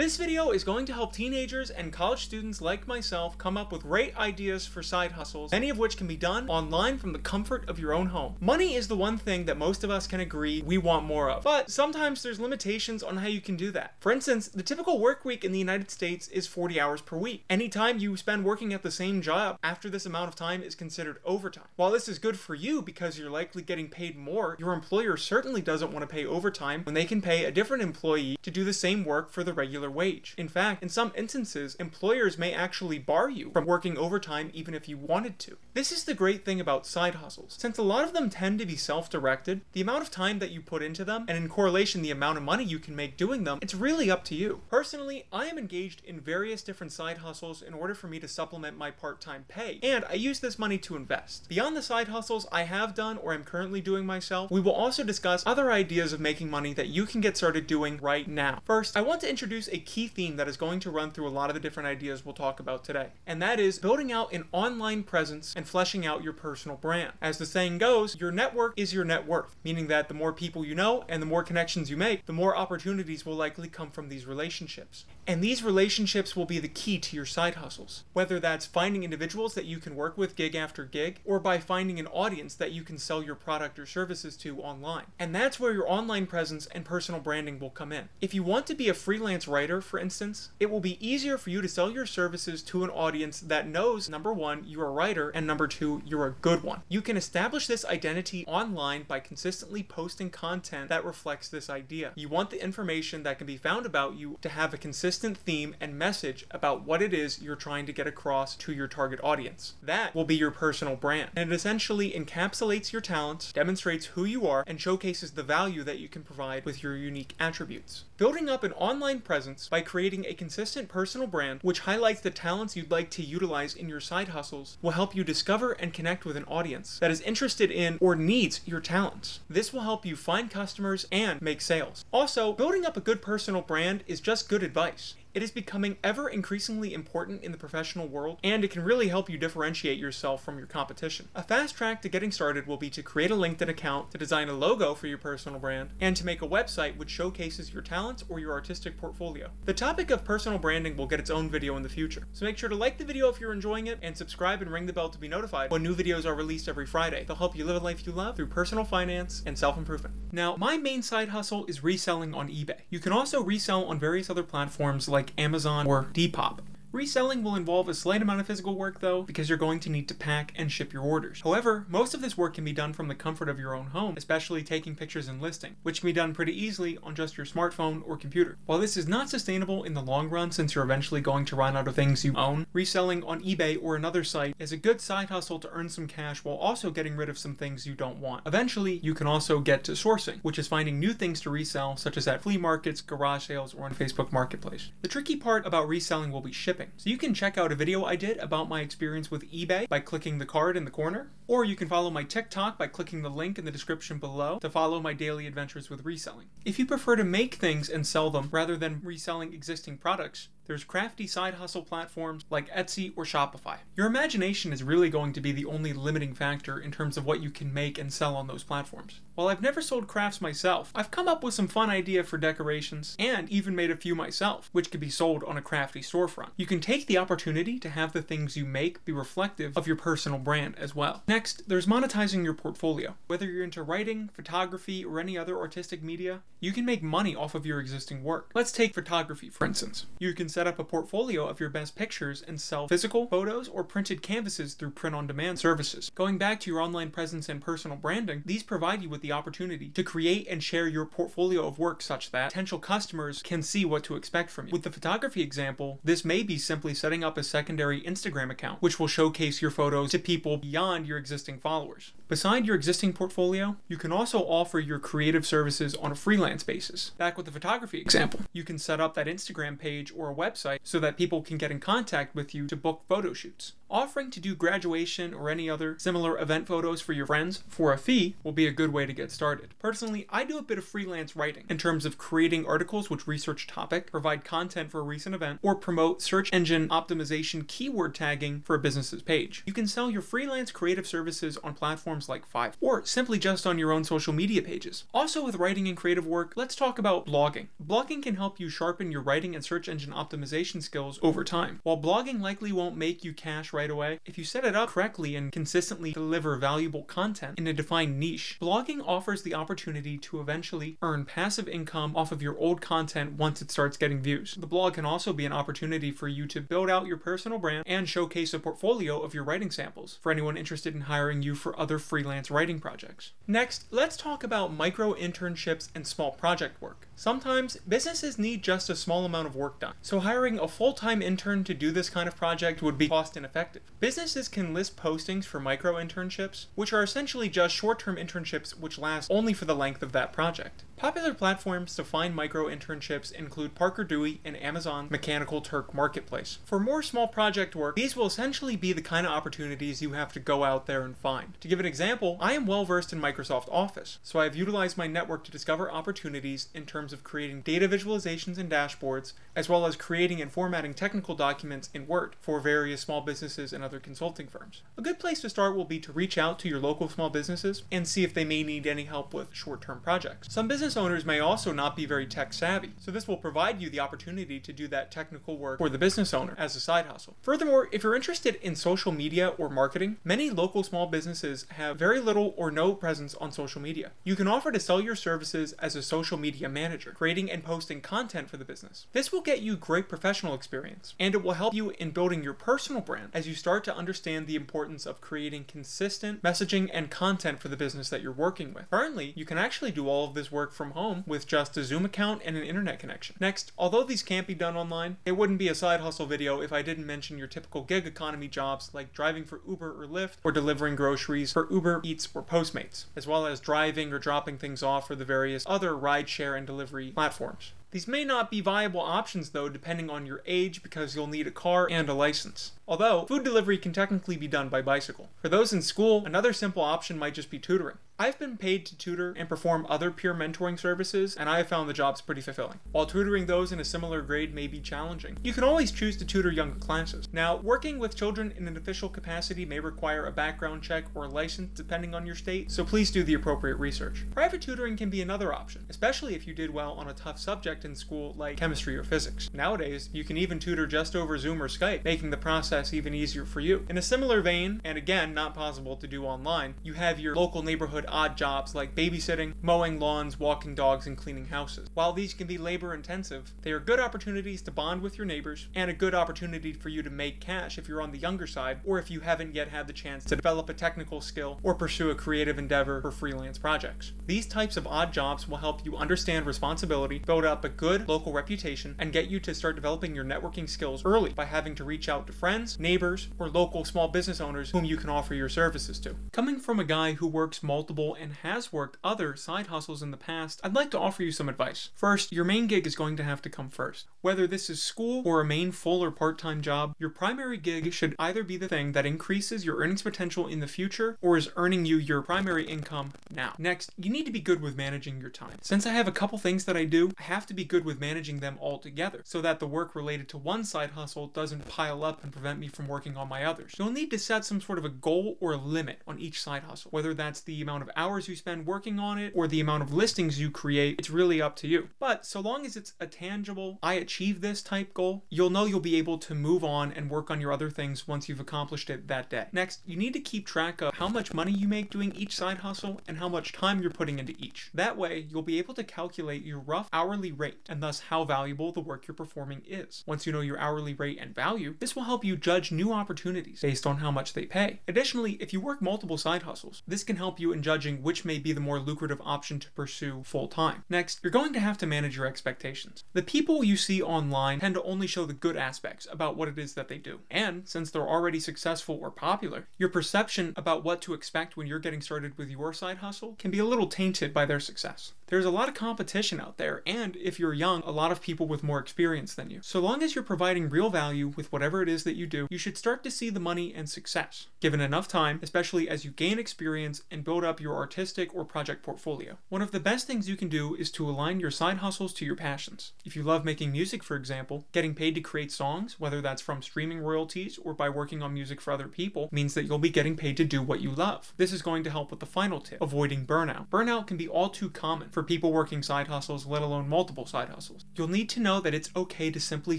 This video is going to help teenagers and college students like myself come up with great ideas for side hustles, many of which can be done online from the comfort of your own home. Money is the one thing that most of us can agree we want more of, but sometimes there's limitations on how you can do that. For instance, the typical work week in the United States is 40 hours per week. Any time you spend working at the same job after this amount of time is considered overtime. While this is good for you because you're likely getting paid more, your employer certainly doesn't want to pay overtime when they can pay a different employee to do the same work for the regular wage. In fact, in some instances, employers may actually bar you from working overtime even if you wanted to. This is the great thing about side hustles. Since a lot of them tend to be self-directed, the amount of time that you put into them, and in correlation the amount of money you can make doing them, it's really up to you. Personally, I am engaged in various different side hustles in order for me to supplement my part-time pay, and I use this money to invest. Beyond the side hustles I have done or am currently doing myself, we will also discuss other ideas of making money that you can get started doing right now. First, I want to introduce a key theme that is going to run through a lot of the different ideas we'll talk about today, and that is building out an online presence and fleshing out your personal brand. As the saying goes, your network is your net worth, meaning that the more people you know and the more connections you make, the more opportunities will likely come from these relationships. And these relationships will be the key to your side hustles, whether that's finding individuals that you can work with gig after gig, or by finding an audience that you can sell your product or services to online. And that's where your online presence and personal branding will come in. If you want to be a freelance writer, for instance, it will be easier for you to sell your services to an audience that knows number one, you're a writer, and number two, you're a good one. You can establish this identity online by consistently posting content that reflects this idea. You want the information that can be found about you to have a consistent theme and message about what it is you're trying to get across to your target audience. That will be your personal brand, and it essentially encapsulates your talents, demonstrates who you are, and showcases the value that you can provide with your unique attributes. Building up an online presence by creating a consistent personal brand which highlights the talents you'd like to utilize in your side hustles will help you discover and connect with an audience that is interested in or needs your talents. This will help you find customers and make sales. Also, building up a good personal brand is just good advice. It is becoming ever increasingly important in the professional world, and it can really help you differentiate yourself from your competition. A fast track to getting started will be to create a LinkedIn account, to design a logo for your personal brand, and to make a website which showcases your talents or your artistic portfolio. The topic of personal branding will get its own video in the future, so make sure to like the video if you're enjoying it, and subscribe and ring the bell to be notified when new videos are released every Friday. They'll help you live a life you love through personal finance and self-improvement. Now, my main side hustle is reselling on eBay. You can also resell on various other platforms like like Amazon or Depop. Reselling will involve a slight amount of physical work though, because you're going to need to pack and ship your orders. However, most of this work can be done from the comfort of your own home, especially taking pictures and listing, which can be done pretty easily on just your smartphone or computer. While this is not sustainable in the long run since you're eventually going to run out of things you own, reselling on eBay or another site is a good side hustle to earn some cash while also getting rid of some things you don't want. Eventually, you can also get to sourcing, which is finding new things to resell, such as at flea markets, garage sales, or on Facebook Marketplace. The tricky part about reselling will be shipping shipping. So you can check out a video I did about my experience with eBay by clicking the card in the corner, or you can follow my TikTok by clicking the link in the description below to follow my daily adventures with reselling. If you prefer to make things and sell them rather than reselling existing products, there's crafty side hustle platforms like Etsy or Shopify. Your imagination is really going to be the only limiting factor in terms of what you can make and sell on those platforms. While I've never sold crafts myself, I've come up with some fun idea for decorations and even made a few myself, which could be sold on a crafty storefront. You can take the opportunity to have the things you make be reflective of your personal brand as well. Next, there's monetizing your portfolio. Whether you're into writing, photography, or any other artistic media, you can make money off of your existing work. Let's take photography for instance. You can set up a portfolio of your best pictures and sell physical photos or printed canvases through print on demand services. Going back to your online presence and personal branding, these provide you with the opportunity to create and share your portfolio of work such that potential customers can see what to expect from you. With the photography example, this may be simply setting up a secondary Instagram account, which will showcase your photos to people beyond your existing followers. Beside your existing portfolio, you can also offer your creative services on a freelance basis. Back with the photography example, you can set up that Instagram page or a website so that people can get in contact with you to book photo shoots. Offering to do graduation or any other similar event photos for your friends for a fee will be a good way to get started. Personally, I do a bit of freelance writing in terms of creating articles which research topic, provide content for a recent event, or promote search engine optimization keyword tagging for a business's page. You can sell your freelance creative services on platforms like Fiverr or simply just on your own social media pages. Also with writing and creative work, let's talk about blogging. Blogging can help you sharpen your writing and search engine optimization skills over time. While blogging likely won't make you cash right away, if you set it up correctly and consistently deliver valuable content in a defined niche, blogging offers the opportunity to eventually earn passive income off of your old content once it starts getting views. The blog can also be an opportunity for you to build out your personal brand and showcase a portfolio of your writing samples for anyone interested in hiring you for other freelance writing projects. Next, let's talk about micro internships and small project work. Sometimes businesses need just a small amount of work done, so hiring a full time intern to do this kind of project would be cost ineffective. Businesses can list postings for micro internships, which are essentially just short term internships which last only for the length of that project. Popular platforms to find micro internships include Parker Dewey and Amazon Mechanical Turk Marketplace. For more small project work, these will essentially be the kind of opportunities you have to go out there and find. To give an example, I am well versed in Microsoft Office, so I have utilized my network to discover opportunities in terms of creating data visualizations and dashboards, as well as creating and formatting technical documents in Word for various small businesses and other consulting firms. A good place to start will be to reach out to your local small businesses and see if they may need any help with short term projects. Some business business owners may also not be very tech savvy, so this will provide you the opportunity to do that technical work for the business owner as a side hustle. Furthermore, if you're interested in social media or marketing, many local small businesses have very little or no presence on social media. You can offer to sell your services as a social media manager, creating and posting content for the business. This will get you great professional experience, and it will help you in building your personal brand as you start to understand the importance of creating consistent messaging and content for the business that you're working with. Currently, you can actually do all of this work from home with just a Zoom account and an internet connection. Next, although these can't be done online, it wouldn't be a side hustle video if I didn't mention your typical gig economy jobs like driving for Uber or Lyft or delivering groceries for Uber Eats or Postmates, as well as driving or dropping things off for the various other rideshare and delivery platforms. These may not be viable options though depending on your age because you'll need a car and a license. Although, food delivery can technically be done by bicycle. For those in school, another simple option might just be tutoring. I've been paid to tutor and perform other peer mentoring services, and I have found the jobs pretty fulfilling. While tutoring those in a similar grade may be challenging, you can always choose to tutor younger classes. Now, working with children in an official capacity may require a background check or a license depending on your state, so please do the appropriate research. Private tutoring can be another option, especially if you did well on a tough subject in school like chemistry or physics. Nowadays, you can even tutor just over Zoom or Skype, making the process even easier for you. In a similar vein, and again, not possible to do online, you have your local neighborhood odd jobs like babysitting, mowing lawns, walking dogs, and cleaning houses. While these can be labor intensive, they are good opportunities to bond with your neighbors and a good opportunity for you to make cash if you're on the younger side or if you haven't yet had the chance to develop a technical skill or pursue a creative endeavor for freelance projects. These types of odd jobs will help you understand responsibility, build up a good local reputation, and get you to start developing your networking skills early by having to reach out to friends, neighbors, or local small business owners whom you can offer your services to. Coming from a guy who works multiple and has worked other side hustles in the past, I'd like to offer you some advice. First, your main gig is going to have to come first. Whether this is school or a main full or part time job, your primary gig should either be the thing that increases your earnings potential in the future or is earning you your primary income now. Next, you need to be good with managing your time. Since I have a couple things that I do, I have to be good with managing them all together so that the work related to one side hustle doesn't pile up and prevent me from working on my others. You'll need to set some sort of a goal or limit on each side hustle, whether that's the amount of hours you spend working on it or the amount of listings you create, it's really up to you. But so long as it's a tangible, I achieve this type goal, you'll know you'll be able to move on and work on your other things once you've accomplished it that day. Next, you need to keep track of how much money you make doing each side hustle and how much time you're putting into each. That way, you'll be able to calculate your rough hourly rate and thus how valuable the work you're performing is. Once you know your hourly rate and value, this will help you judge new opportunities based on how much they pay. Additionally, if you work multiple side hustles, this can help you in judging which may be the more lucrative option to pursue full time. Next, you're going to have to manage your expectations. The people you see online tend to only show the good aspects about what it is that they do. And since they're already successful or popular, your perception about what to expect when you're getting started with your side hustle can be a little tainted by their success. There's a lot of competition out there, and if you're young, a lot of people with more experience than you. So long as you're providing real value with whatever it is that you do, you should start to see the money and success. Given enough time, especially as you gain experience and build up your artistic or project portfolio. One of the best things you can do is to align your side hustles to your passions. If you love making music, for example, getting paid to create songs, whether that's from streaming royalties or by working on music for other people, means that you'll be getting paid to do what you love. This is going to help with the final tip, avoiding burnout. Burnout can be all too common for people working side hustles, let alone multiple side hustles. You'll need to know that it's okay to simply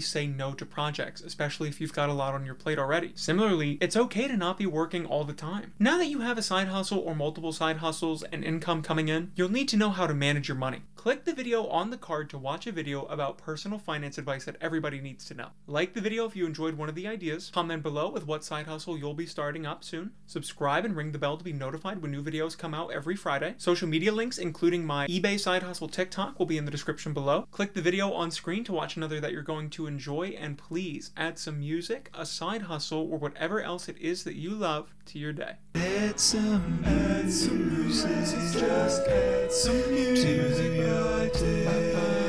say no to projects, especially if you've got a lot on your plate already. Similarly, it's okay to not be working all the time. Now that you have a side hustle or multiple side hustles and income coming in, you'll need to know how to manage your money. Click the video on the card to watch a video about personal finance advice that everybody needs to know. Like the video if you enjoyed one of the ideas, comment below with what side hustle you'll be starting up soon, subscribe and ring the bell to be notified when new videos come out every Friday. Social media links, including my eBay side hustle TikTok, will be in the description below. Click the video on screen to watch another that you're going to enjoy, and please add some music, a side hustle, or whatever else it is that you love to your day. Add some, add some music, just add some music to the idea.